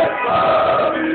Let's!